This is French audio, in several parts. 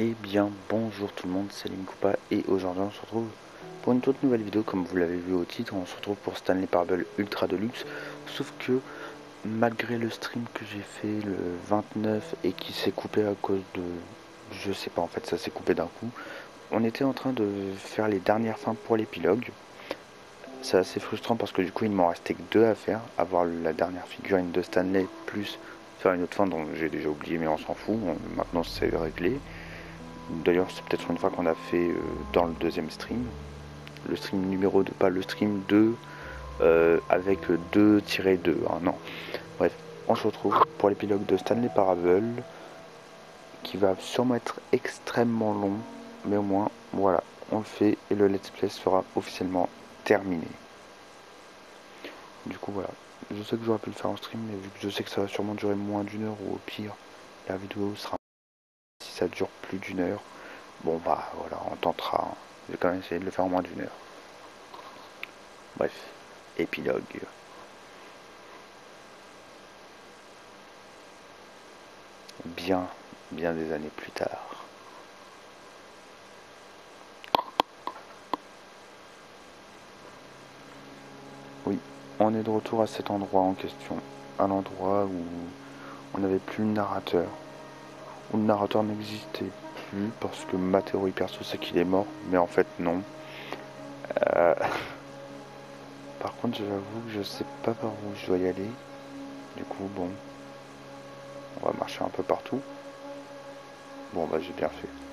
Eh bien bonjour tout le monde, c'est Linkoupa et aujourd'hui on se retrouve pour une toute nouvelle vidéo comme vous l'avez vu au titre, on se retrouve pour Stanley Parable Ultra Deluxe sauf que malgré le stream que j'ai fait le 29 et qui s'est coupé à cause de... je sais pas en fait ça s'est coupé d'un coup on était en train de faire les dernières fins pour l'épilogue c'est assez frustrant parce que du coup il m'en restait que deux à faire, avoir la dernière figurine de Stanley plus faire une autre fin dont j'ai déjà oublié mais on s'en fout, maintenant c'est réglé. D'ailleurs, c'est peut-être une fois qu'on a fait euh, dans le deuxième stream. Le stream numéro 2, pas le stream 2 euh, avec 2-2. Hein, non. Bref, on se retrouve pour l'épilogue de Stanley Parable qui va sûrement être extrêmement long, mais au moins, voilà, on le fait et le let's play sera officiellement terminé. Du coup, voilà. Je sais que j'aurais pu le faire en stream, mais vu que je sais que ça va sûrement durer moins d'une heure ou au pire, la vidéo sera ça dure plus d'une heure, bon bah voilà, on tentera. Je vais quand même essayer de le faire en moins d'une heure. Bref, épilogue. Bien, bien des années plus tard. Oui, on est de retour à cet endroit en question. À l'endroit où on n'avait plus le narrateur où le narrateur n'existait plus parce que ma théorie perso c'est qu'il est mort, mais en fait non. Euh, par contre j'avoue que je sais pas par où je dois y aller. Du coup bon, on va marcher un peu partout. Bon bah j'ai bien fait.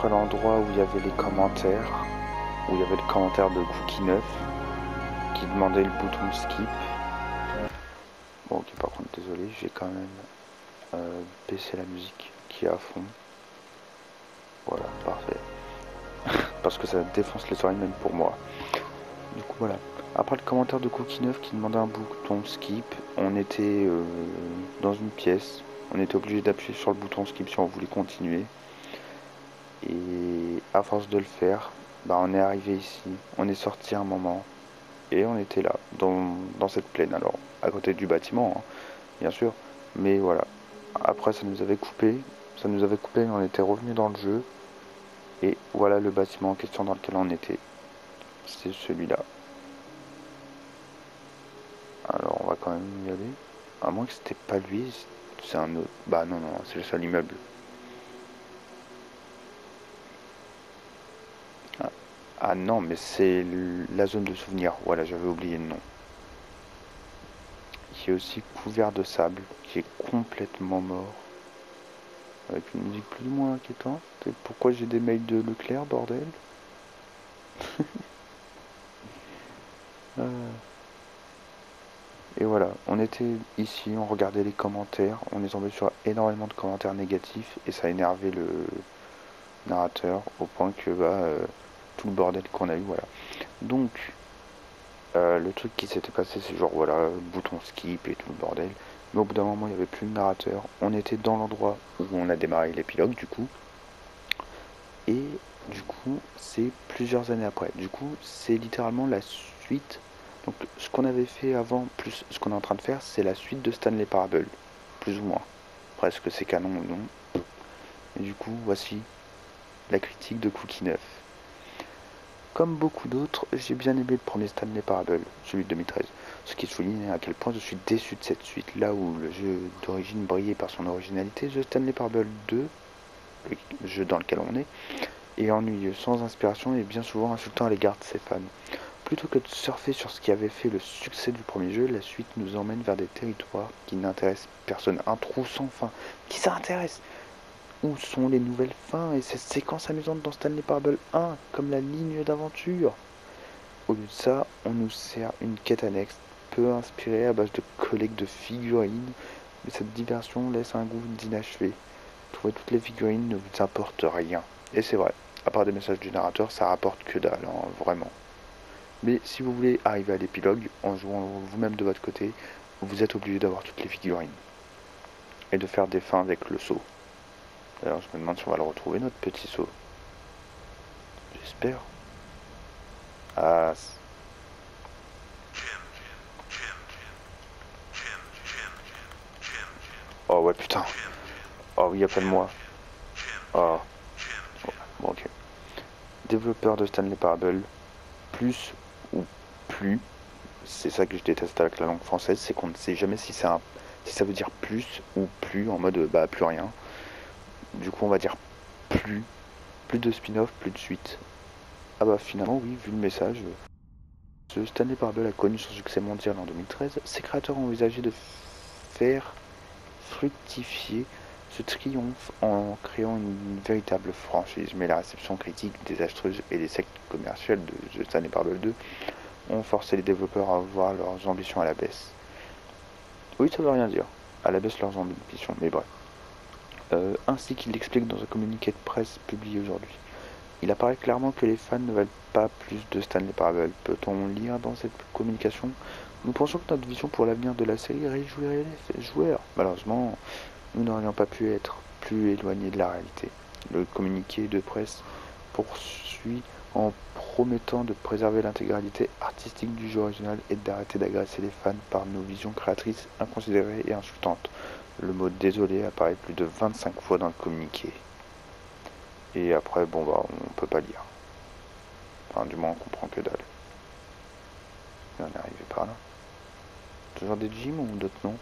Après l'endroit où il y avait les commentaires, où il y avait le commentaire de Cookie 9 qui demandait le bouton skip. Bon ok par contre désolé, j'ai quand même euh, baissé la musique qui est à fond. Voilà, parfait. Parce que ça défonce les oreilles même pour moi. Du coup voilà. Après le commentaire de Cookie 9 qui demandait un bouton skip, on était euh, dans une pièce on était obligé d'appuyer sur le bouton skip si on voulait continuer. Et à force de le faire, bah on est arrivé ici, on est sorti un moment et on était là, dans, cette plaine. Alors, à côté du bâtiment, hein, bien sûr, mais voilà. Après, ça nous avait coupé, ça nous avait coupé, on était revenu dans le jeu. Et voilà le bâtiment en question dans lequel on était. C'est celui-là. Alors, on va quand même y aller. À moins que c'était pas lui, c'est un autre. Bah non, non, c'est le seul immeuble. Ah non, mais c'est la zone de souvenir. Voilà, j'avais oublié le nom. Qui est aussi couvert de sable, qui est complètement mort. Avec une musique plus ou moins inquiétante. pourquoi j'ai des mails de Leclerc, bordel? Ah. Et voilà, on était ici, on regardait les commentaires, on est tombé sur énormément de commentaires négatifs et ça a énervé le narrateur au point que bah, euh, tout le bordel qu'on a eu, voilà. Donc, euh, le truc qui s'était passé, c'est genre voilà, bouton skip et tout le bordel. Mais au bout d'un moment, il n'y avait plus de narrateur. On était dans l'endroit où on a démarré l'épilogue, du coup. Et du coup, c'est plusieurs années après. Du coup, c'est littéralement la suite donc ce qu'on avait fait avant, plus ce qu'on est en train de faire, c'est la suite de Stanley Parable, plus ou moins. Presque c'est canon ou non. Et du coup, voici la critique de Cookie 9. Comme beaucoup d'autres, j'ai bien aimé le premier Stanley Parable, celui de 2013. Ce qui souligne à quel point je suis déçu de cette suite, là où le jeu d'origine brillait par son originalité, The Stanley Parable 2, le jeu dans lequel on est, est ennuyeux, sans inspiration et bien souvent insultant à l'égard de ses fans. Plutôt que de surfer sur ce qui avait fait le succès du premier jeu, la suite nous emmène vers des territoires qui n'intéressent personne. Un trou sans fin. Qui ça intéresse Où sont les nouvelles fins et ces séquences amusantes dans Stanley Parable 1, comme la ligne d'aventure au lieu de ça, on nous sert une quête annexe peu inspirée à base de collecte de figurines, mais cette diversion laisse un goût d'inachevé. Trouver toutes les figurines ne vous apporte rien. Et c'est vrai, à part des messages du narrateur, ça rapporte que dalle, hein, vraiment. Mais si vous voulez arriver à l'épilogue en jouant vous-même de votre côté, vous êtes obligé d'avoir toutes les figurines. Et de faire des fins avec le saut. Alors je me demande si on va le retrouver, notre petit saut. J'espère. Ah. Oh ouais putain. Oh oui, appelle-moi. Oh. Bon ok. Développeur de Stanley Parable. Plus ou plus. C'est ça que je déteste avec la langue française, c'est qu'on ne sait jamais si, un, si ça veut dire plus ou plus en mode bah plus rien. Du coup on va dire plus. Plus de spin-off, plus de suite. Ah bah finalement oui, vu le message. Ce Stanley Parable a connu son succès mondial en 2013. Ses créateurs ont envisagé de faire fructifier ce triomphe en créant une véritable franchise. Mais la réception critique désastreuse et les sectes commerciales de The Stanley Parable 2 ont forcé les développeurs à voir leurs ambitions à la baisse. Oui, ça veut rien dire. À la baisse leurs ambitions, mais bref. Euh, ainsi qu'il l'explique dans un communiqué de presse publié aujourd'hui. Il apparaît clairement que les fans ne veulent pas plus de Stanley Parable. Peut-on lire dans cette communication? Nous pensons que notre vision pour l'avenir de la série réjouirait les joueurs. Malheureusement, nous n'aurions pas pu être plus éloignés de la réalité. Le communiqué de presse poursuit en promettant de préserver l'intégralité artistique du jeu original et d'arrêter d'agresser les fans par nos visions créatrices inconsidérées et insultantes. Le mot désolé apparaît plus de 25 fois dans le communiqué. Et après, bon, bah, on peut pas lire. Enfin, du moins, on comprend que dalle. on est arrivé par là. Toujours des gyms ou d'autres noms?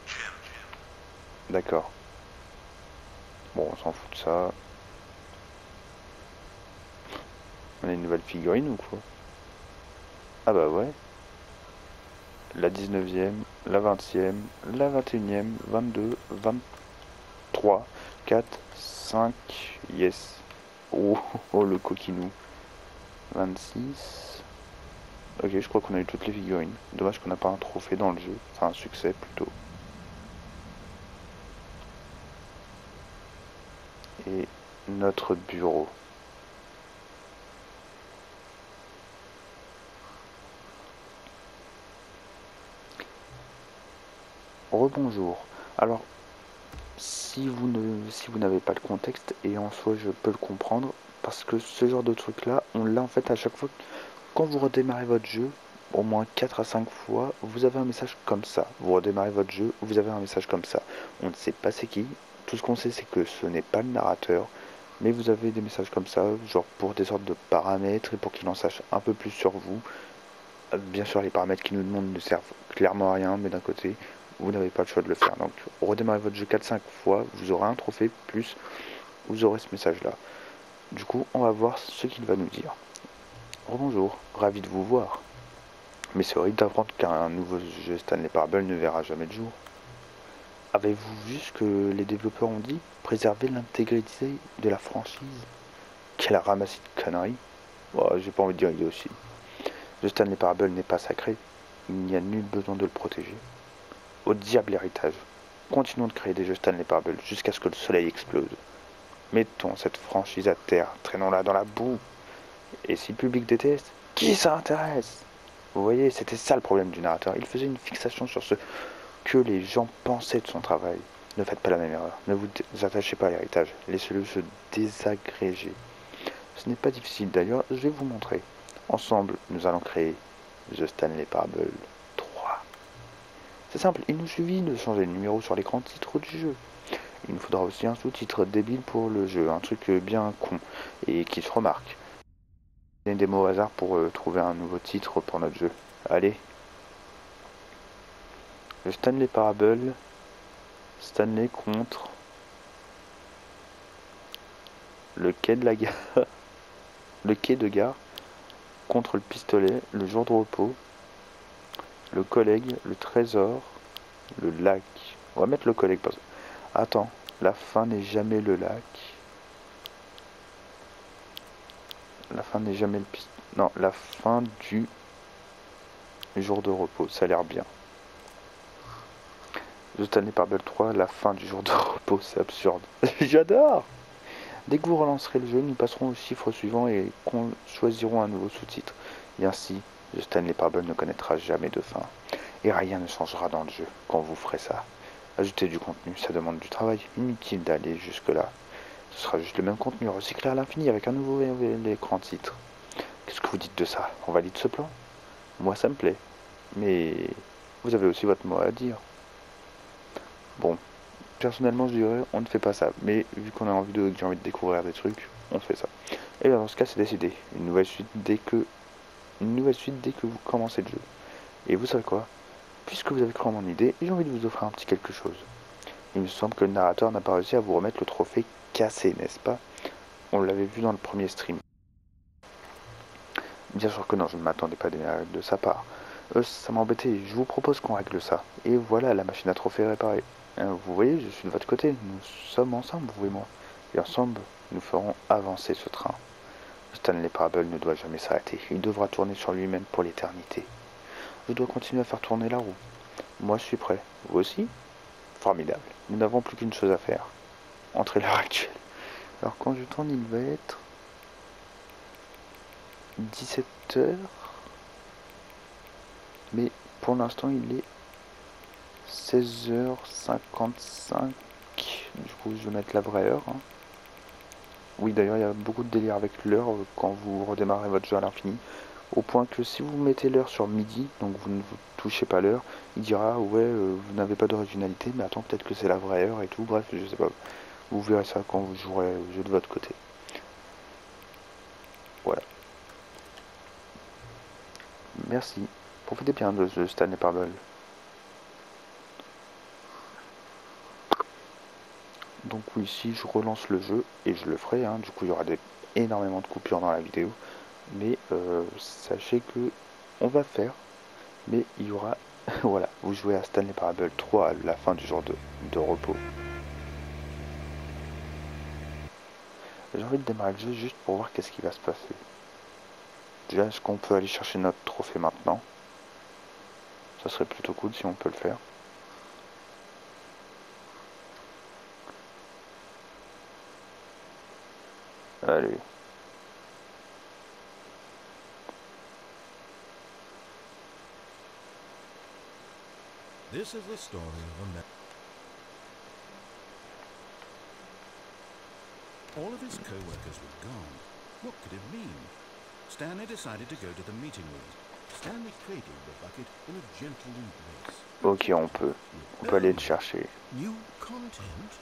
D'accord. Bon, on s'en fout de ça. On a une nouvelle figurine ou quoi? Ah bah ouais. La 19e, la 20e, la 21e, 22, 23, 4, 5, yes. Oh, oh, le coquinou. 26. Ok, je crois qu'on a eu toutes les figurines. Dommage qu'on n'a pas un trophée dans le jeu. Enfin, un succès plutôt. Et notre bureau. Rebonjour. Alors, si vous ne si vous n'avez pas le contexte et en soi je peux le comprendre parce que ce genre de truc là on l'a en fait à chaque fois quand vous redémarrez votre jeu au moins 4 à 5 fois vous avez un message comme ça. Vous redémarrez votre jeu vous avez un message comme ça. On ne sait pas c'est qui. Tout ce qu'on sait c'est que ce n'est pas le narrateur mais vous avez des messages comme ça genre pour des sortes de paramètres et pour qu'il en sache un peu plus sur vous. Bien sûr les paramètres qui nous demandent ne servent clairement à rien mais d'un côté vous n'avez pas le choix de le faire. Donc redémarrez votre jeu 4-5 fois, vous aurez un trophée, plus vous aurez ce message-là. Du coup, on va voir ce qu'il va nous dire. Bonjour, ravi de vous voir. Mais c'est horrible d'apprendre qu'un nouveau jeu Stanley Parable ne verra jamais le jour. Avez-vous vu ce que les développeurs ont dit? Préserver l'intégrité de la franchise? Quelle ramassis de conneries? Oh, J'ai pas envie de dire il aussi. Le Stanley Parable n'est pas sacré. Il n'y a nul besoin de le protéger. Au diable l'héritage. Continuons de créer des jeux Stanley Parable jusqu'à ce que le soleil explose. Mettons cette franchise à terre, traînons-la dans la boue. Et si le public déteste, qui ça intéresse? Vous voyez, c'était ça le problème du narrateur. Il faisait une fixation sur ce que les gens pensaient de son travail. Ne faites pas la même erreur. Ne vous attachez pas à l'héritage. Laissez-le se désagréger. Ce n'est pas difficile d'ailleurs, je vais vous montrer. Ensemble, nous allons créer The Stanley Parable. C'est simple, il nous suffit de changer le numéro sur l'écran titre du jeu. Il nous faudra aussi un sous-titre débile pour le jeu, un truc bien con et qui se remarque. Des mots au hasard pour euh, trouver un nouveau titre pour notre jeu. Allez. Le Stanley Parable. Stanley contre le quai de la gare. le quai de gare contre le pistolet, le jour de repos, le collègue, le trésor, le lac. On va mettre le collègue parce Attends, la fin n'est jamais le lac. La fin n'est jamais le piste. Non, la fin du jour de repos, ça a l'air bien. The Stanley Parable 3, la fin du jour de repos, c'est absurde. J'adore Dès que vous relancerez le jeu, nous passerons au chiffre suivant et choisirons un nouveau sous-titre. Et ainsi, The Stanley Parable ne connaîtra jamais de fin. Et rien ne changera dans le jeu quand vous ferez ça. Ajouter du contenu, ça demande du travail. Inutile d'aller jusque-là. Ce sera juste le même contenu recyclé à l'infini avec un nouveau écran titre. Qu'est-ce que vous dites de ça? On valide ce plan? Moi, ça me plaît. Mais vous avez aussi votre mot à dire. Bon, personnellement, je dirais, on ne fait pas ça. Mais vu qu'on a envie de, envie de découvrir des trucs, on fait ça. Et bien dans ce cas, c'est décidé. Une nouvelle suite dès que, une nouvelle suite dès que vous commencez le jeu. Et vous savez quoi? Puisque vous avez cru en mon idée, j'ai envie de vous offrir un petit quelque chose. Il me semble que le narrateur n'a pas réussi à vous remettre le trophée cassé, n'est-ce pas? On l'avait vu dans le premier stream. Bien sûr que non, je ne m'attendais pas de sa part. Euh, ça m'embêtait, je vous propose qu'on règle ça. Et voilà, la machine à trophée réparée. Hein, vous voyez, je suis de votre côté, nous sommes ensemble, vous et moi. Et ensemble, nous ferons avancer ce train. Stanley Parable ne doit jamais s'arrêter. Il devra tourner sur lui-même pour l'éternité. Je dois continuer à faire tourner la roue. Moi, je suis prêt. Vous aussi Formidable. Nous n'avons plus qu'une chose à faire. Entrer l'heure actuelle. Alors, quand je tourne, il va être 17h. Mais pour l'instant, il est 16h55. Du coup, je vais mettre la vraie heure. Hein. Oui, d'ailleurs, il y a beaucoup de délire avec l'heure euh, quand vous redémarrez votre jeu à l'infini au point que si vous mettez l'heure sur midi, donc vous ne vous touchez pas l'heure, il dira ouais euh, vous n'avez pas d'originalité, mais attends peut-être que c'est la vraie heure et tout, bref je sais pas. Vous verrez ça quand vous jouerez au jeu de votre côté. Voilà. Merci. Profitez bien de ce Stanley Parable. Donc si je relance le jeu, et je le ferai, hein, du coup il y aura énormément de coupures dans la vidéo, mais euh, sachez que on va faire mais il y aura voilà vous jouez à Stanley Parable 3 à la fin du jour de, de repos. J'ai envie de démarrer le jeu juste pour voir qu'est-ce qui va se passer. Déjà est-ce qu'on peut aller chercher notre trophée maintenant? Ça serait plutôt cool si on peut le faire allez This is the story of a man. All of his co-workers were gone. What could it mean? Stanley decided to go to the meeting room. Stanley cradled the bucket in a gentle embrace. Ok, on peut. On peut aller le chercher. New content?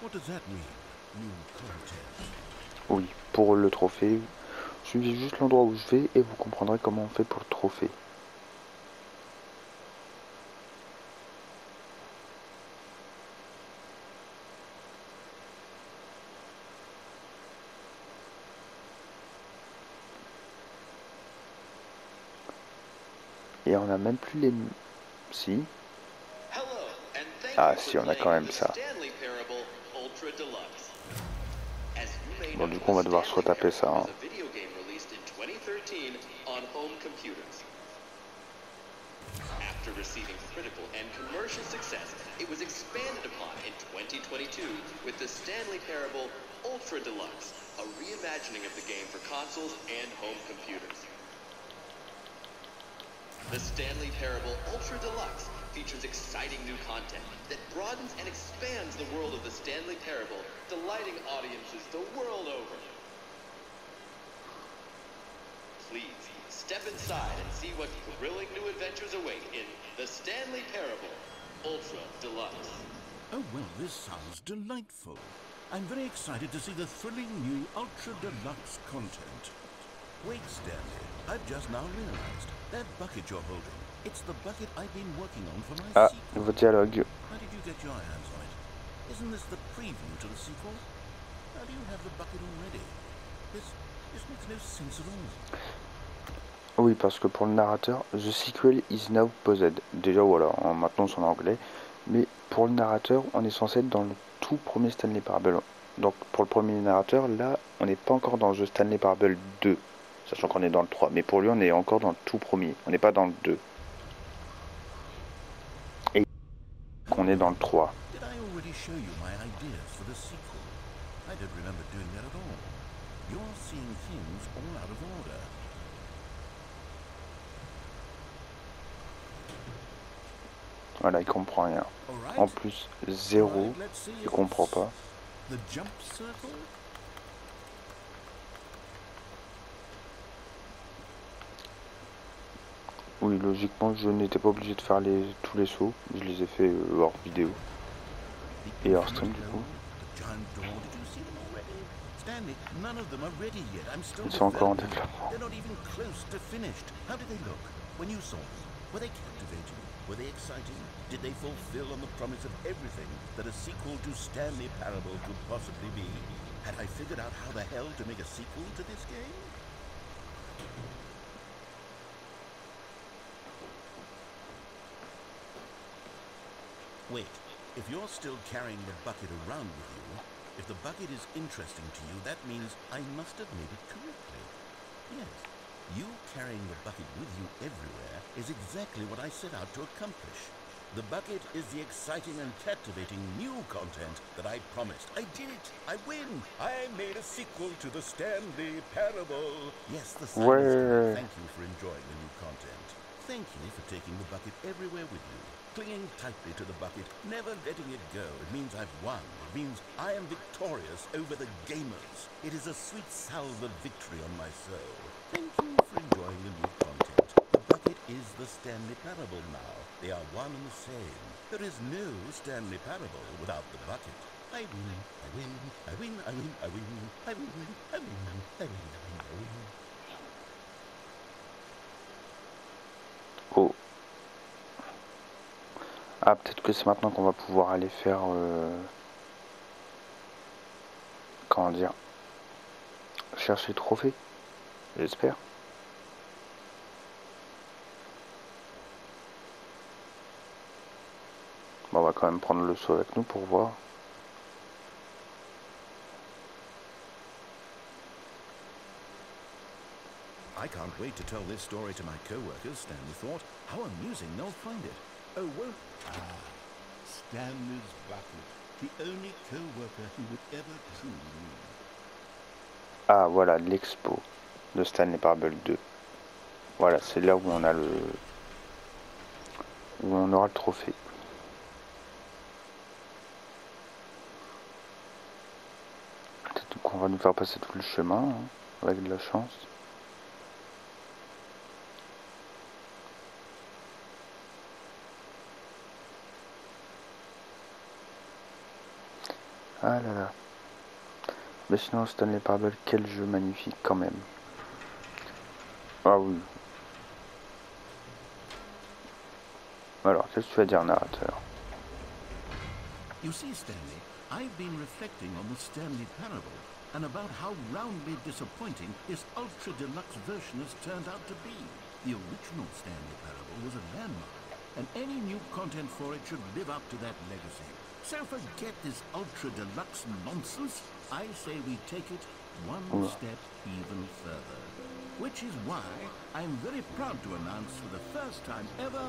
What does that mean? New content. Oui, pour le trophée, suivez juste l'endroit où je vais et vous comprendrez comment on fait pour le trophée. Et on a même plus les... Si? Ah si, on a quand même ça. Bon, du coup, on va devoir se retaper ça. Hein. After receiving critical and commercial success, it was expanded upon in 2022 with the Stanley Parable Ultra Deluxe, a reimagining of the game for consoles and home computers. The Stanley Parable Ultra Deluxe features exciting new content that broadens and expands the world of the Stanley Parable, delighting audiences the world over. Please, step inside and see what thrilling new adventures await in The Stanley Parable Ultra Deluxe. Oh, well, this sounds delightful. I'm very excited to see the thrilling new Ultra Deluxe content. Wait, Stanley, I've just now realized That bucket you're holding, it's the bucket I've been working on for my ah, nouveau dialogue. On? Isn't this the preview to the sequel? How do you have the bucket already? This, this makes no sense at all. Oui, parce que pour le narrateur, The sequel is now posed. Déjà, voilà, maintenant c'est en anglais. Mais pour le narrateur, on est censé être dans le tout premier Stanley Parable. Donc pour le premier narrateur, là, on n'est pas encore dans The Stanley Parable 2 sachant qu'on est dans le 3. Mais pour lui, on est encore dans le tout premier, on n'est pas dans le 2. on est dans le 3. Voilà, il comprend rien. En plus, zéro, il comprend pas. Oui, logiquement, je n'étais pas obligé de faire les, tous les sauts. Je les ai fait euh, hors vidéo. Et hors stream, du coup. Ils sont encore en développement. Were they exciting? Did they fulfill on the promise of everything that a sequel to Stanley Parable could possibly be? Had I figured out how the hell to make a sequel to this game? Wait, if you're still carrying the bucket around with you, if the bucket is interesting to you, that means I must have made it correctly. Yes, you carrying the bucket with you everywhere is exactly what I set out to accomplish. The bucket is the exciting and captivating new content that I promised. I did it! I win! I made a sequel to the Stanley Parable! Yes, the is Thank you for enjoying the new content. Thank you for taking the bucket everywhere with you. Clinging tightly to the bucket, never letting it go. It means I've won. It means I am victorious over the gamers. It is a sweet salve of victory on my soul. Thank you for enjoying the new content. The bucket is the Stanley Parable now. They are one and the same. There is no Stanley Parable without the bucket. I win, I win, I win, I win, I win, I win, I win, I win, I win, I win. Oh. Ah, peut-être que c'est maintenant qu'on va pouvoir aller faire... euh, Comment dire Chercher le trophée J'espère. Bon, on va quand même prendre le saut avec nous pour voir. Co-workers, Stanley. Oh, won't... Ah, Stanley's. The only co-worker he would ever truly need. Ah, voilà, l'expo de Stanley Parable 2. Voilà, c'est là où on a le... où on aura le trophée. Peut-être qu'on va nous faire passer tout le chemin, hein, avec de la chance. Ah là là. Mais sinon, Stanley Parable, quel jeu magnifique quand même. Ah oui. Alors, qu'est-ce que tu vas dire, narrateur? You see, Stanley, I've been reflecting on the Stanley Parable and about how roundly disappointing this ultra deluxe version has turned out to be. The original Stanley Parable was a landmark, and any new content for it should live up to that legacy. So forget this ultra deluxe nonsense. I say we take it one Oula. step even further. Which is why I'm very proud to announce for the first time ever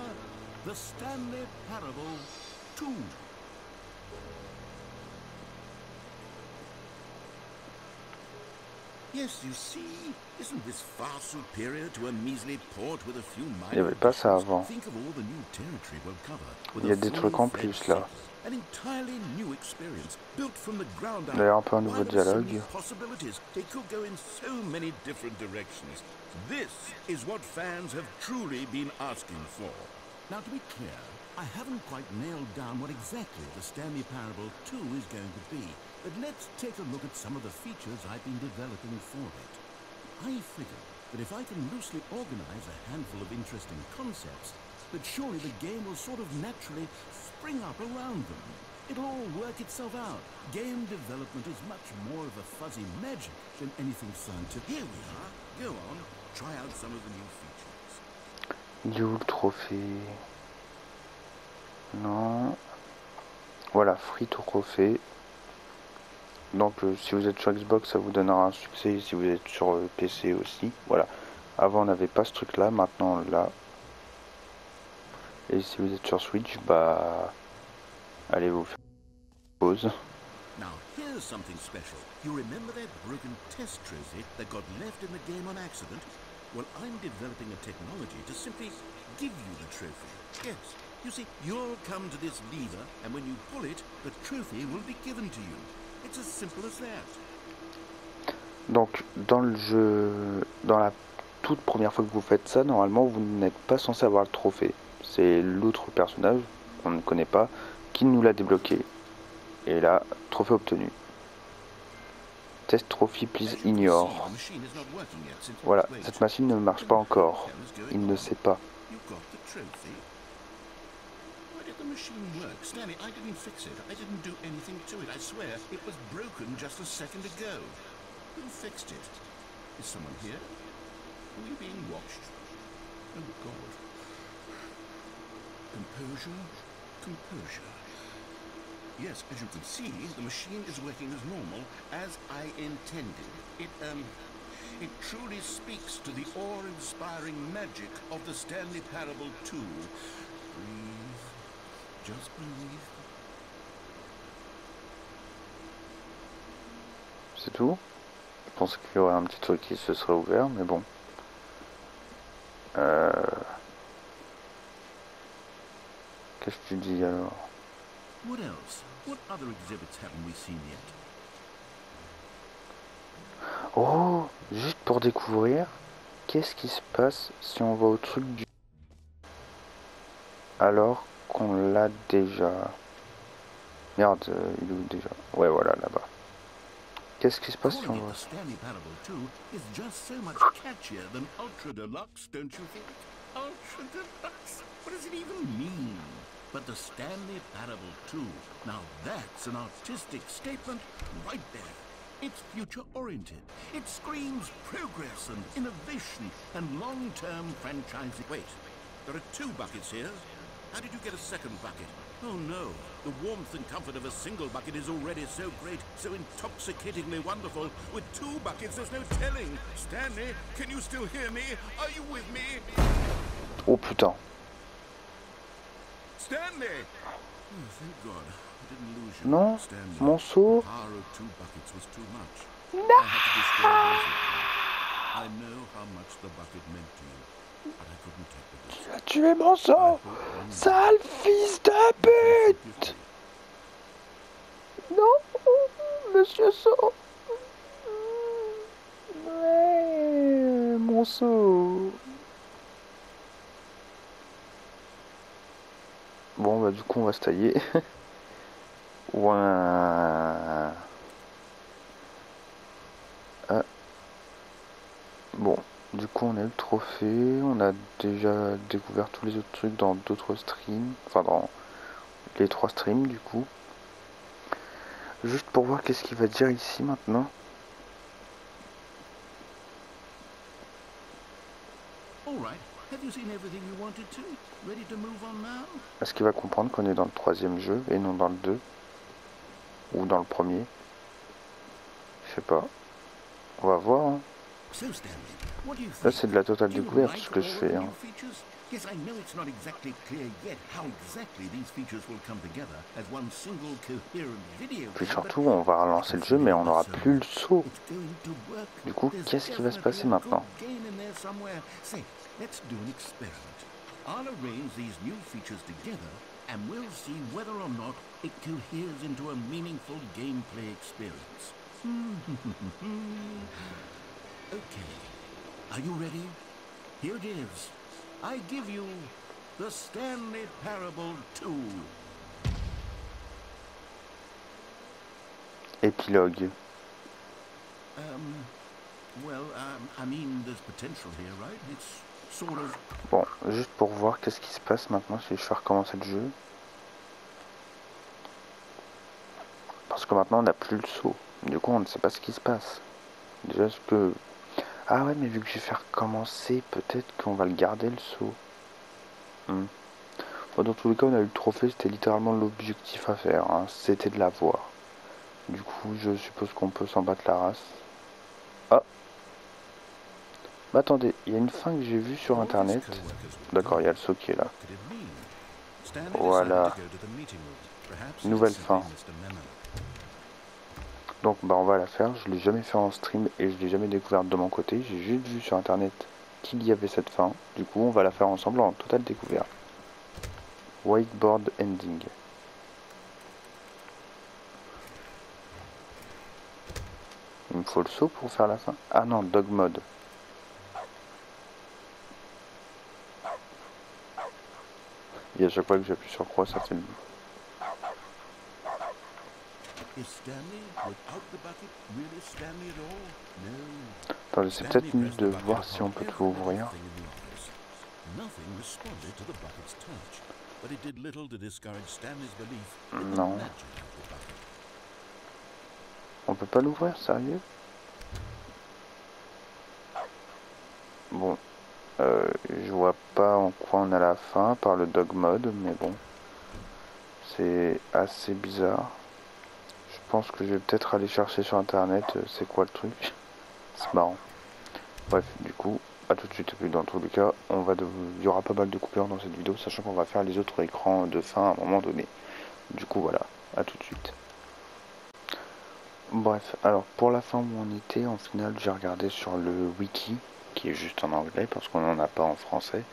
the Stanley Parable 2. Yes, you see, isn't this far superior to a measly port with a few Il n'y avait pas ça avant. Think of all the new territory we'll cover. with Il y a des trucs en plus, là. An entirely new experience, built from the ground up. D'ailleurs, un peu un nouveau Why there are so many dialogue. possibilities. They could go in so many different directions. This is what fans have truly been asking for. Now, to be clear, I haven't quite nailed down what exactly the Stanley Parable 2 is going to be, but let's take a look at some of the features I've been developing for it. I figure that if I can loosely organize a handful of interesting concepts, that surely the game will sort of naturally spring up around them. It'll all work itself out. Game development is much more of a fuzzy magic than anything scientific. Here we are. Go on. Try out some of the new features. Il est où trophée Non. Voilà, free trophée. Donc euh, si vous êtes sur Xbox, ça vous donnera un succès. Si vous êtes sur euh, PC aussi. Voilà. Avant on n'avait pas ce truc là, maintenant l'a. Et si vous êtes sur Switch, bah Allez, vous faites pause. Now, here's something special. You remember that broken test trophy that got left in the game on accident? Well, I'm developing a technology to simply give you the trophy. Yes. You see, you'll come to this lever, and when you pull it, the trophy will be given to you. Donc, dans le jeu, dans la toute première fois que vous faites ça, normalement, vous n'êtes pas censé avoir le trophée. C'est l'autre personnage qu'on ne connaît pas qui nous l'a débloqué. Et là, trophée obtenu. Test trophy, please ignore. Voilà, cette machine ne marche pas encore. Il ne sait pas. Did the machine work? Stanley, I didn't fix it. I didn't do anything to it. I swear it was broken just a second ago. Who fixed it? Is someone here? Are we being watched? Oh, God. Composure, composure. Yes, as you can see, the machine is working as normal, as I intended. It, um, it truly speaks to the awe-inspiring magic of the Stanley Parable 2. Just. C'est tout? Je pense qu'il y aurait un petit truc qui se serait ouvert, mais bon. Euh... Qu'est-ce que tu dis alors? What else? What other exhibits haven't we seen yet? Oh Juste pour découvrir, qu'est-ce qui se passe si on va au truc du... Alors qu'on l'a déjà... Merde, euh, il est où déjà Ouais, voilà, là-bas. Qu'est-ce qui se passe si on Calling it Stanley Parable 2 is just so much catchier than Ultra Deluxe, don't you think? Ultra Deluxe? What does it even mean? But the Stanley Parable 2, now that's an artistic statement right there. It's future-oriented. It screams progress and innovation and long-term franchising. Wait, there are two buckets here. How did you get a second bucket? Oh no, the warmth and comfort of a single bucket is already so great, so intoxicatingly wonderful. With two buckets, there's no telling. Stanley, can you still hear me? Are you with me? Oh putain Stanley! Oh, thank God. I didn't lose you. Non, Stanley. mon seau The power of two buckets was too much. I had to destroy both of them. I know how much the bucket meant to you, but I couldn't take the risk. Tu as tué mon sang Sale fils de pute? Non Monsieur Saut Ouais, mon saut Bon bah du coup on va se tailler. Ouais. Bon, du coup on a eu le trophée, on a déjà découvert tous les autres trucs dans d'autres streams, enfin dans les trois streams du coup. Juste pour voir qu'est-ce qu'il va dire ici maintenant. All right. Have you seen everything you wanted to? Ready to move on now? Est-ce qu'il va comprendre qu'on est dans le troisième jeu et non dans le 2 Ou dans le premier Je sais pas. On va voir. hein. So, Stanley, what do you think? Là c'est de la totale découverte ce que je fais. the hein. new features? Yes, I know it's not exactly clear yet how exactly these features will come together as one single coherent video Puis surtout on va relancer le jeu mais on n'aura plus le saut. Du coup, qu'est-ce qui va se passer maintenant? let's do an experiment. I'll arrange these new features together and we'll see whether or not it coheres into a meaningful gameplay experience. okay. Are you ready? Here it is. I give you the Stanley Parable 2. Épilogue. Um, well, um, I mean, there's potential here, right? It's sort of Bon, juste pour voir qu'est-ce qui se passe maintenant si je fais recommencer le jeu. Parce que maintenant on n'a plus le saut. Du coup on ne sait pas ce qui se passe. Déjà ce que... Ah ouais mais vu que je vais faire recommencer, peut-être qu'on va le garder le saut. Hmm. Bon, dans tous les cas on a eu le trophée, c'était littéralement l'objectif à faire. hein. C'était de l'avoir. Du coup je suppose qu'on peut s'en battre la race. Ah Bah attendez, il y a une fin que j'ai vue sur internet. D'accord, il y a le saut qui est là. Voilà. Nouvelle fin. Donc bah on va la faire, je l'ai jamais fait en stream et je l'ai jamais découverte de mon côté, j'ai juste vu sur internet qu'il y avait cette fin, du coup on va la faire ensemble en totale découverte. Whiteboard ending. Il me faut le saut pour faire la fin Ah non, dog mode. Et à chaque fois que j'appuie sur croix, ça fait le... Attends, c'est peut-être mieux de voir si on peut tout ouvrir. Non. On peut pas l'ouvrir, sérieux? Bon. Euh, je vois pas en quoi on a la fin par le dog mode, mais bon. C'est assez bizarre. Pense que je vais peut-être aller chercher sur internet euh, c'est quoi le truc. C'est marrant. Bref, du coup, à tout de suite. Et dans tous les cas, on va il y aura pas mal de coupures dans cette vidéo, sachant qu'on va faire les autres écrans de fin à un moment donné. Du coup, voilà. À tout de suite. Bref, alors pour la fin où on était, en final, j'ai regardé sur le wiki, qui est juste en anglais, parce qu'on n'en a pas en français,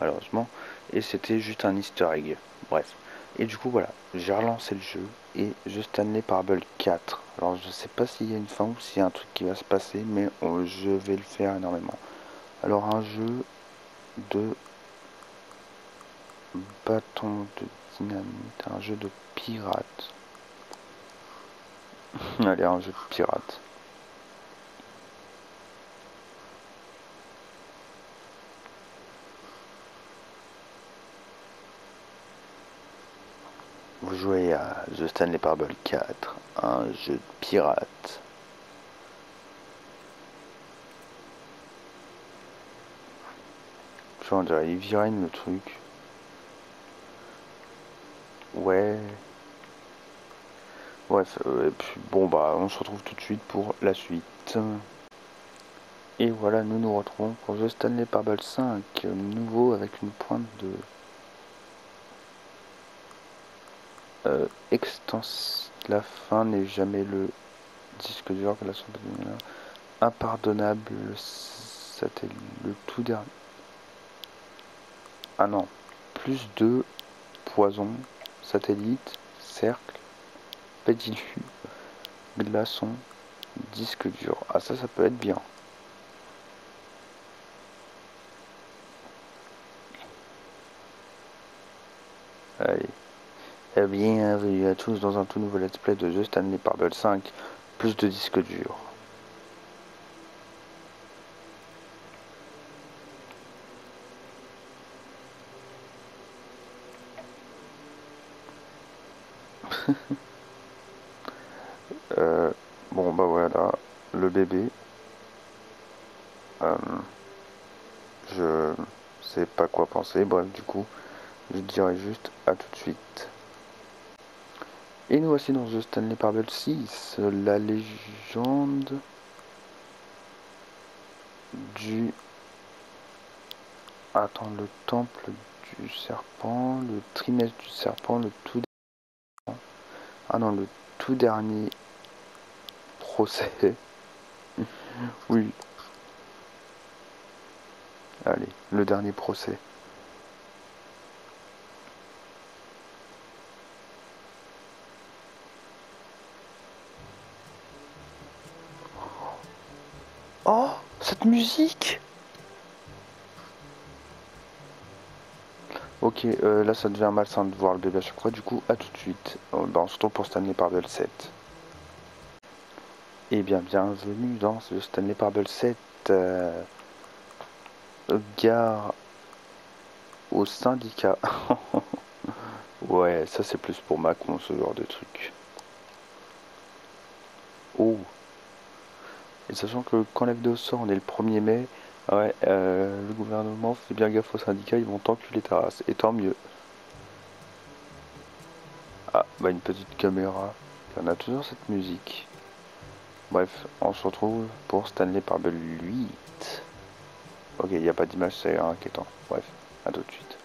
malheureusement, et c'était juste un easter egg. Bref. Et du coup, voilà, j'ai relancé le jeu, et je Stanley Parable 4. Alors, je sais pas s'il y a une fin ou s'il y a un truc qui va se passer, mais euh, je vais le faire énormément. Alors, un jeu de bâton de dynamite, un jeu de pirate. Allez, un jeu de pirate. Vous jouez à The Stanley Parable 4, un jeu de pirate. Je on dirait le truc. Ouais. Bref, et puis bon bah on se retrouve tout de suite pour la suite. Et voilà, nous nous retrouvons pour The Stanley Parable 5, nouveau avec une pointe de euh, extens. La fin n'est jamais le disque dur que la impardonnable satellite, le tout dernier. Ah non, plus de poison, satellite, cercle, pédilu, glaçon, disque dur. Ah ça, ça peut être bien. Allez. Eh bienvenue à tous dans un tout nouveau let's play de The Stanley Parable 5, plus de disques durs. Euh, bon bah voilà, le bébé. Euh, je sais pas quoi penser, bref du coup, je dirais juste à tout de suite. Et nous voici dans The Stanley Parable 6, la légende du... Attends, le temple du serpent, le trimestre du serpent, le tout ah non, le tout dernier procès. oui. Allez, le dernier procès. Oh, musique Ok, euh, là ça devient malsain de voir le bébé à chaque fois, du coup à tout de suite. Euh, bah, on se retrouve pour Stanley Parable 7. Et eh bien, bienvenue dans ce Stanley Parable 7. Euh, gare au syndicat. ouais, ça c'est plus pour Macron ce genre de truc. Oh. Sachant que quand la vidéo sort, on est le 1er mai, Ouais, euh, le gouvernement fait bien gaffe aux syndicats, ils vont t'enculer ta race. Et tant mieux. Ah, bah une petite caméra. on a toujours cette musique. Bref, on se retrouve pour Stanley Parable 8. Ok, il n'y a pas d'image, c'est inquiétant. Bref, à tout de suite.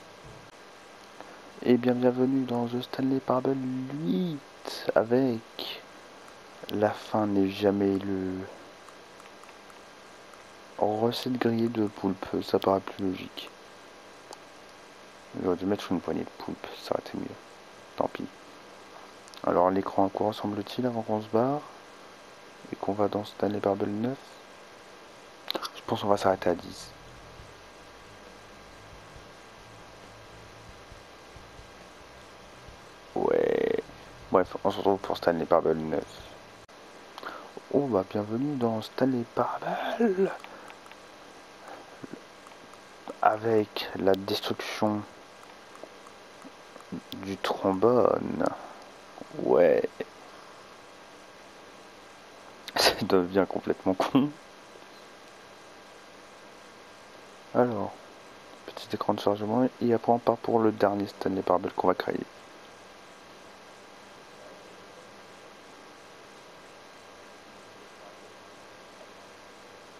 et bien bienvenue dans The Stanley Parable 8 avec la fin n'est jamais le recette grillée de poulpe, ça paraît plus logique. J'aurais dû mettre une poignée de poulpe, ça aurait été mieux. Tant pis. Alors l'écran à quoi ressemble-t-il avant qu'on se barre? Et qu'on va dans Stanley Parable 9 Je pense qu'on va s'arrêter à 10. Bref, on se retrouve pour Stanley Parable 9. Oh bah bienvenue dans Stanley Parable Avec la destruction du trombone. Ouais. Ça devient complètement con. Alors, petit écran de chargement et après on part pour le dernier Stanley Parable qu'on va créer.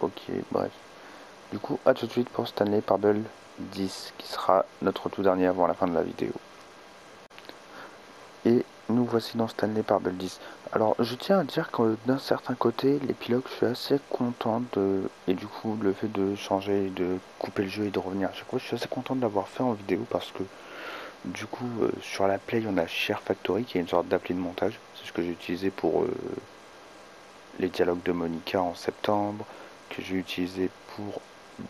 Ok, bref. Du coup, à tout de suite pour Stanley Parable 10, qui sera notre tout dernier avant la fin de la vidéo. Et nous voici dans Stanley Parable 10. Alors, je tiens à dire que d'un certain côté, l'épilogue, je suis assez content de... Et du coup, le fait de changer, de couper le jeu et de revenir à chaque fois, je suis assez content de l'avoir fait en vidéo parce que, du coup, euh, sur la Play, on a Share Factory, qui est une sorte d'appli de montage. C'est ce que j'ai utilisé pour euh, les dialogues de Monica en septembre, que j'ai utilisé pour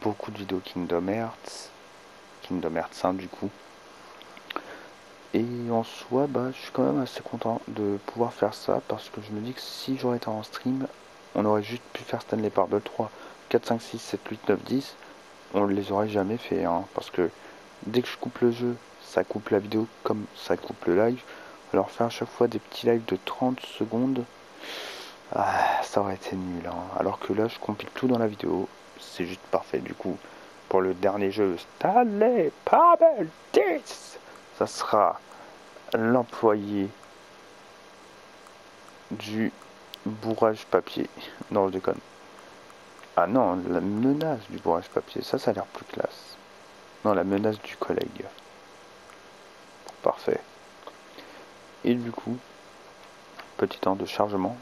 beaucoup de vidéos Kingdom Hearts, Kingdom Hearts 1 du coup. Et en soi, bah, je suis quand même assez content de pouvoir faire ça parce que je me dis que si j'aurais été en stream, on aurait juste pu faire Stanley Parable 3, 4, 5, 6, 7, 8, 9, 10. On ne les aurait jamais fait hein, parce que dès que je coupe le jeu, ça coupe la vidéo comme ça coupe le live. Alors faire à chaque fois des petits lives de 30 secondes, ah, ça aurait été nul. Hein. Alors que là, je compile tout dans la vidéo. C'est juste parfait. Du coup, pour le dernier jeu, Stanley Parable 10, ça sera l'employé du bourrage papier. Non, je déconne. Ah non, la menace du bourrage papier. Ça, ça a l'air plus classe. Non, la menace du collègue. Parfait. Et du coup, petit temps de chargement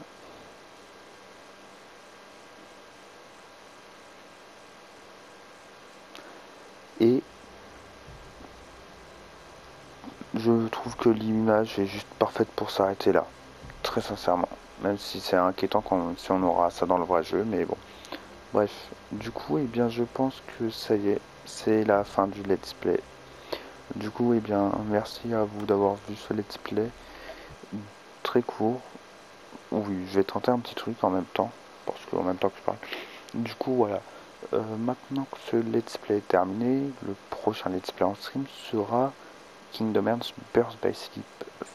Et je trouve l'image est juste parfaite pour s'arrêter là. Très sincèrement. Même si c'est inquiétant quand, si on aura ça dans le vrai jeu, mais bon. Bref, du coup, eh bien, je pense que ça y est, c'est la fin du let's play. Du coup, eh bien, merci à vous d'avoir vu ce let's play très court. Oui, je vais tenter un petit truc en même temps, parce qu'en même temps que je parle. Du coup, voilà. Euh, maintenant que ce let's play est terminé, le prochain let's play en stream sera Kingdom Hearts Burst by Sleep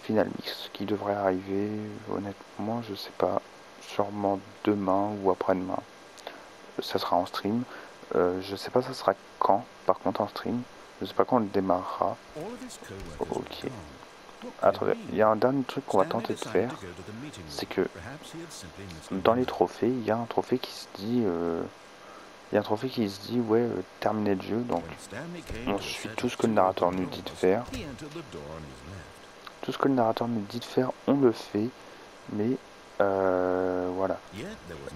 Final Mix qui devrait arriver honnêtement je sais pas sûrement demain ou après-demain. Ça sera en stream. Euh, je sais pas ça sera quand par contre en stream. Je sais pas quand on le démarrera. Ok. Il y a un dernier truc qu'on va tenter de faire. C'est que dans les trophées il y a un trophée qui se dit euh, il y a un trophée qui se dit ouais euh, terminer le jeu donc on suit tout ce que le narrateur nous dit de faire. Tout ce que le narrateur nous dit de faire on le fait mais euh, voilà.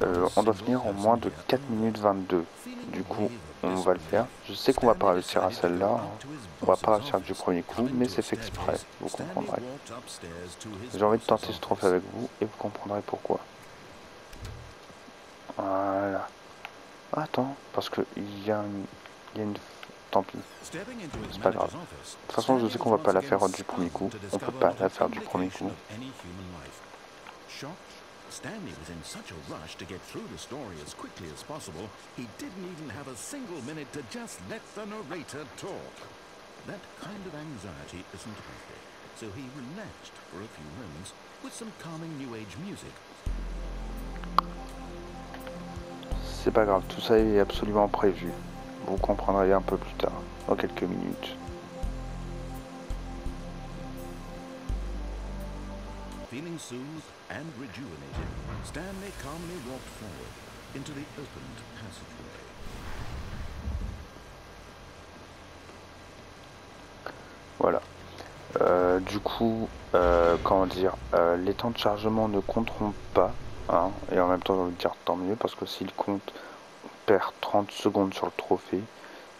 Euh, on doit finir en moins de 4 minutes 22 du coup on va le faire. Je sais qu'on va pas réussir à celle-là hein. on va pas réussir du premier coup mais c'est fait exprès. Vous comprendrez. J'ai envie de tenter ce trophée avec vous et vous comprendrez pourquoi. Voilà Attends, parce que il y a une... Y a une... Tant pis. C'est pas grave. De toute façon, je sais qu'on va pas la faire du premier coup. On peut pas la faire du premier coup. Stanley was in such a rush to get through the story as quickly as possible, he didn't even have a single minute to just let the narrator talk. That kind of anxiety isn't healthy, so he relaxed for a few moments with some calming New Age music C'est pas grave, tout ça est absolument prévu. Vous comprendrez un peu plus tard, dans quelques minutes. Feeling soothed and rejuvenated, Stanley calmly walked forward into the opened passageway. Voilà. Euh, du coup, euh, comment dire, euh, les temps de chargement ne compteront pas. Hein, et en même temps, j'ai envie de dire tant mieux, parce que s'ils comptent, on perd 30 secondes sur le trophée.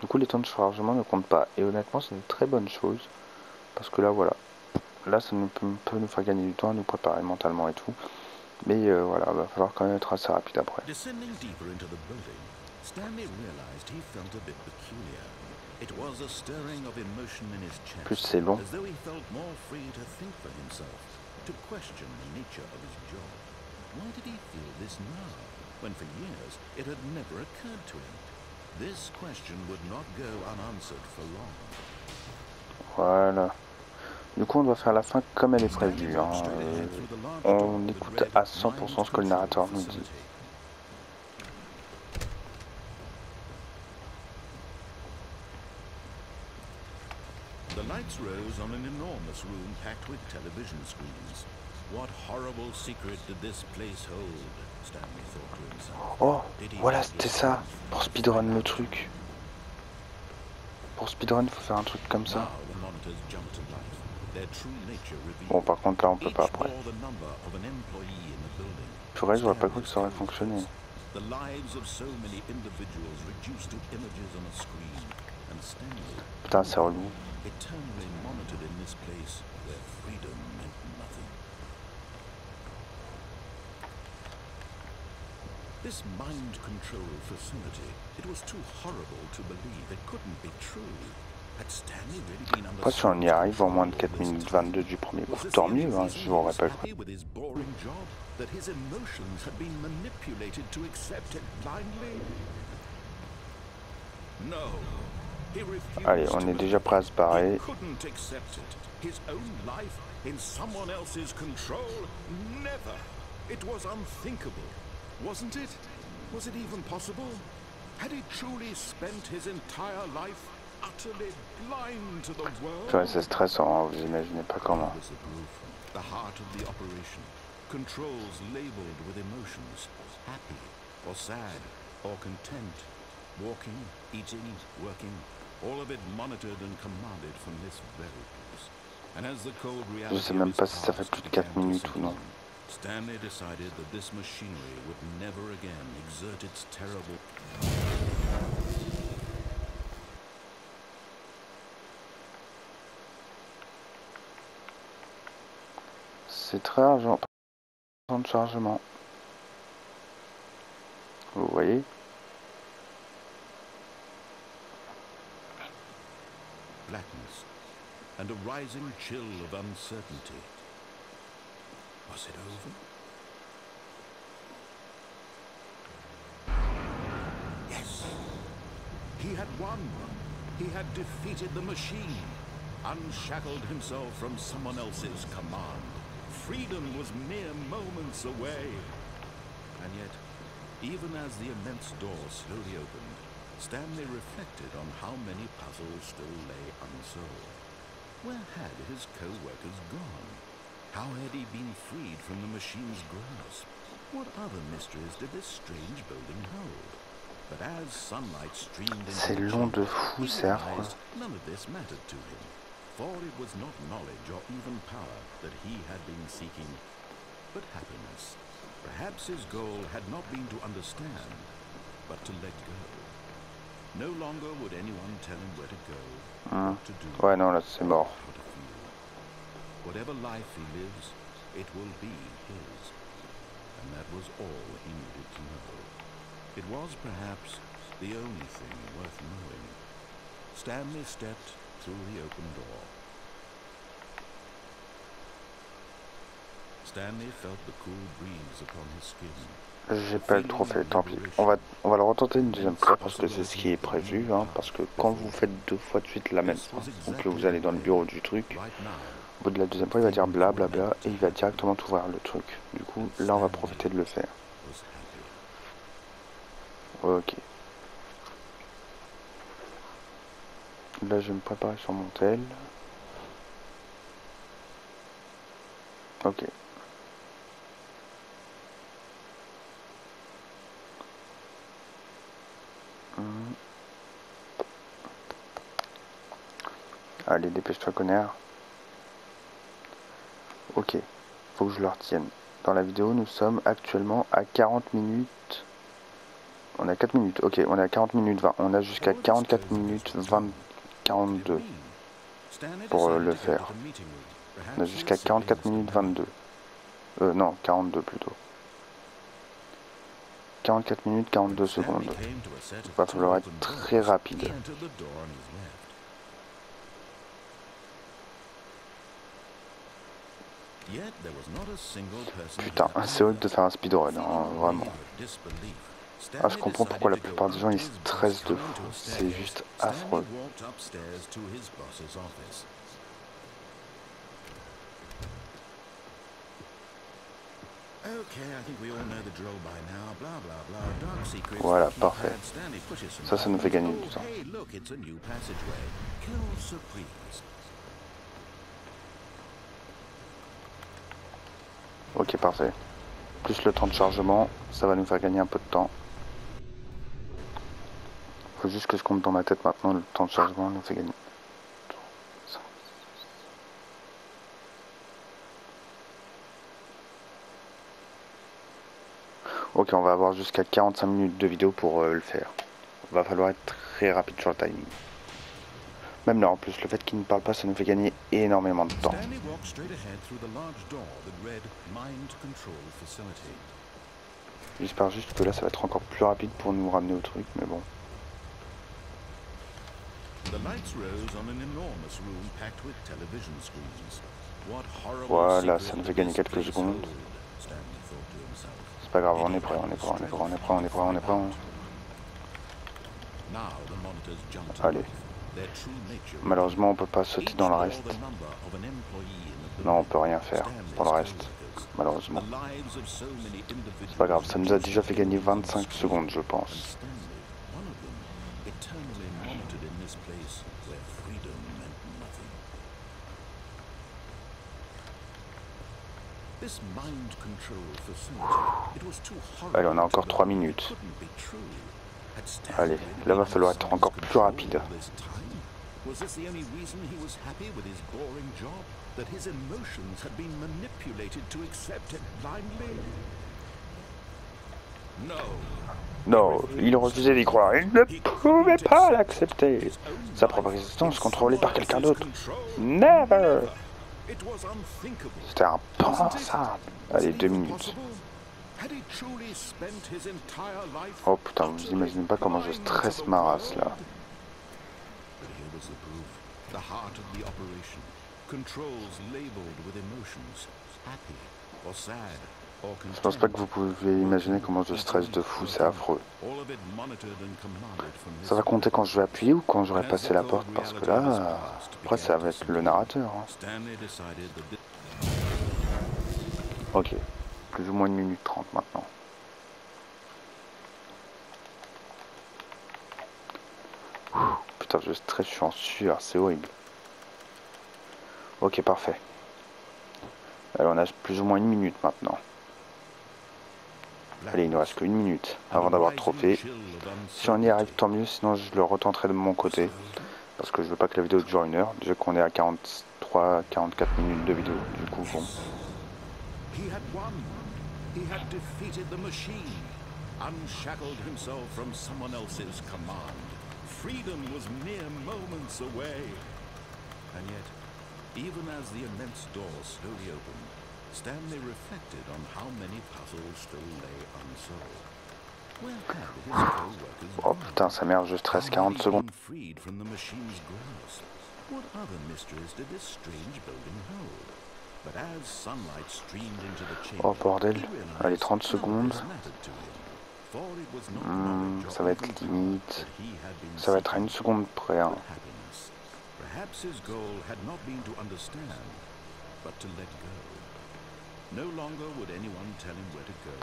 Du coup, les temps de chargement ne comptent pas. Et honnêtement, c'est une très bonne chose. Parce que là, voilà. Là, ça nous peut, peut nous faire gagner du temps, nous préparer mentalement et tout. Mais euh, voilà, va falloir quand même être assez rapide après. Plus c'est long. Why did he feel this now, when for years it had never occurred to him? This question would not go unanswered for long. Voilà. Du coup, on doit faire la fin comme elle est prévue. hein. Euh, on écoute à 100% ce que le narrateur nous dit. The lights rose on an enormous room packed with television screens. What horrible secret did this place hold? Stanley thought to himself. Oh, Did he voilà, c'était ça. Pour speedrun le truc. Pour speedrun, il faut faire un truc comme ça. Bon, par contre, là, on peut pas après. Purée, j'aurais pas cru que ça aurait fonctionné. Putain, c'est relou. eternally monitored in this place where freedom meant nothing. This mind control facility, it was too horrible to believe. It couldn't be true. Had Stanley really been under Après, si on y such arrive en moins de control 4 this minutes time? 22 du premier Was coup, this tant the mieux, end hein, of his je vous life, rappelle. happy with his boring job? That his emotions had been manipulated to accept it blindly? No. He refused Allez, on to est déjà believe prêt à se barrer. He couldn't accept it. His own life in someone else's control? Never. It was unthinkable. Wasn't it? Was it even possible? Had he truly spent his entire life utterly blind to the world? C'est stressant, hein, vous imaginez pas comment. the heart of the operation. Controls labeled with emotions. Happy or sad or content. Walking, eating, working. All of it monitored and commanded from this very place. And as the cold reality sais of même pas si ça fait plus de began 4 to minutes sink ou non. Stanley decided that this machinery would never again exert its terrible C'est très argent. De chargement. Vous voyez blackness and a rising chill of uncertainty. Was it over? Yes. He had won. He had defeated the machine, unshackled himself from someone else's command. Freedom was mere moments away. And yet, even as the immense door slowly opened, Stanley reflected on how many puzzles still lay unsolved. Where had his co-workers gone? How had he been freed from the machine's grasp? What other mysteries did this strange building hold? But as sunlight streamed into C'est the long de fou, affreux. none of this mattered to him, for it was not knowledge or even power that he had been seeking, but happiness. Perhaps his goal had not been to understand, but to let go. No longer would anyone tell him where to go, Hmm. what to do, Ouais, non, là, c'est mort. Whatever life he lives, it will be his. And that was all he needed to know. It was perhaps the only thing worth knowing. Stanley stepped through the open door. Stanley felt the cool breeze upon his skin. J'ai pas le trophée, tant pis. On va, on va le retenter une deuxième fois parce que c'est ce qui est prévu. Hein, parce que quand vous faites deux fois de suite la même que vous allez dans le bureau du truc, au bout de la deuxième fois, il va dire blablabla et il va directement t'ouvrir le truc. Du coup, là, on va profiter de le faire. Ok. Là, je vais me préparer sur mon tel. Ok. Allez, dépêche-toi, connard. Ok, faut que je le retienne. Dans la vidéo, nous sommes actuellement à 40 minutes. On a 4 minutes, ok, on est à 40 minutes 20. On a jusqu'à 44 minutes 20, 42 pour euh, le faire. On a jusqu'à 44 minutes 22. Euh, non, 42 plutôt. 44 minutes 42 secondes. Il va falloir être très rapide. Putain, c'est horrible de faire un speedrun, hein, vraiment. Ah, je comprends pourquoi la plupart des gens ils stressent de fou. C'est juste affreux. Voilà, parfait. Ça, ça nous fait gagner du temps. Ok, parfait. Plus le temps de chargement, ça va nous faire gagner un peu de temps. Faut juste que je compte dans ma tête maintenant, le temps de chargement nous fait gagner. Ok, on va avoir jusqu'à 45 minutes de vidéo pour euh, le faire. Va falloir être très rapide sur le timing. Même là, en plus, le fait qu'il ne parle pas, ça nous fait gagner énormément de temps. J'espère juste que là, ça va être encore plus rapide pour nous ramener au truc, mais bon. Voilà, ça nous fait gagner quelques secondes. C'est pas grave, on est prêt, on est prêt, on est prêt, on est prêt, on est prêt, on est prêt. Allez. Malheureusement, on peut pas sauter dans le reste. Non, on peut rien faire pour le reste, malheureusement. C'est pas grave, ça nous a déjà fait gagner 25 secondes, je pense. Allez, on a encore 3 minutes. Allez, là va falloir être encore plus rapide. Was this the only reason he was happy with his boring job? That his emotions had been manipulated to accept it blindly? No. Non, il refusait d'y croire. Il ne pouvait pas l'accepter. Sa propre existence contrôlée par quelqu'un d'autre. Never. C'était impensable. Allez, deux minutes. Oh putain, vous imaginez pas comment je stresse ma race là. Je pense pas que vous pouvez imaginer comment je stresse de fou, c'est affreux. Ça va compter quand je vais appuyer ou quand j'aurai passé la porte parce que là, après ça va être le narrateur. Hein. Ok, plus ou moins une minute trente maintenant. Putain, je stresse, je suis en sueur, c'est horrible. Ok, parfait. Alors on a plus ou moins une minute maintenant. Allez, il nous reste qu'une minute avant d'avoir le trophée. Si on y arrive, tant mieux, sinon je le retenterai de mon côté. Parce que je veux pas que la vidéo dure une heure. Déjà qu'on est à 43, 44 minutes de vidéo. Du coup, bon. Unshackled himself from someone else's command. Freedom was mere moments away. And yet, even as the immense door slowly opened, Stanley reflected on how many puzzles still lay unsolved. Where had his co-workers Oh putain, sa mère, je stresse 40 secondes. Freed from the machine's grasp. What other mysteries did this strange building hold? Oh bordel, allez 30 secondes. Hmm, ça va être limite. Ça va être à une seconde près. Hein.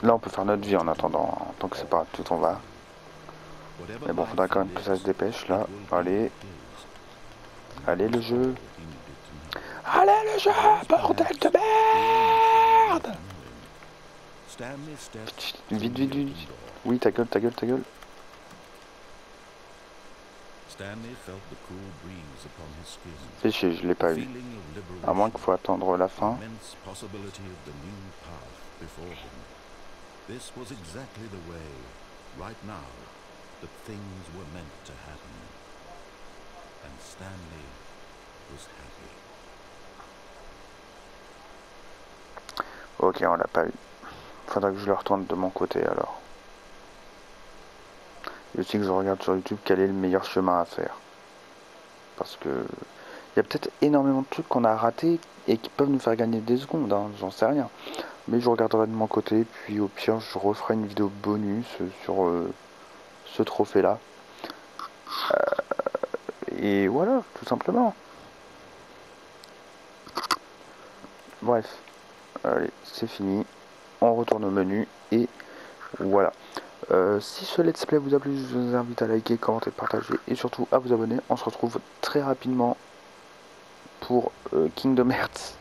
Là, on peut faire notre vie en attendant, hein, tant que c'est pas tout en va. Mais bon, faudra quand même que ça se dépêche là. Allez. Allez le jeu. Allez le jeu, bordel de merde Vite, vite, vite. Oui, ta gueule, ta gueule, ta gueule. Fais chier, je l'ai pas eu. À moins qu'il faut attendre la fin. immense possibility of the new path before him. This was exactly the way, right now, that things were meant to happen. And Stanley was happy. Ok, on l'a pas eu. Faudra que je le retourne de mon côté alors. Il aussi que je regarde sur YouTube quel est le meilleur chemin à faire. Parce que il y a peut-être énormément de trucs qu'on a ratés et qui peuvent nous faire gagner des secondes, hein, j'en sais rien. Mais je regarderai de mon côté, puis au pire je referai une vidéo bonus sur euh, ce trophée là. Euh, et voilà, tout simplement. Bref, allez, c'est fini. On retourne au menu et voilà. Euh, si ce let's play vous a plu, je vous invite à liker, commenter, partager et surtout à vous abonner. On se retrouve très rapidement pour euh, Kingdom Hearts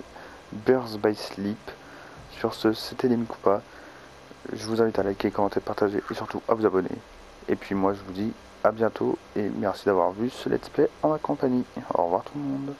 Birth by Sleep. Sur ce, c'était les Mikupa. Je vous invite à liker, commenter, partager et surtout à vous abonner. Et puis moi, je vous dis à bientôt et merci d'avoir vu ce let's play en ma compagnie. Au revoir tout le monde.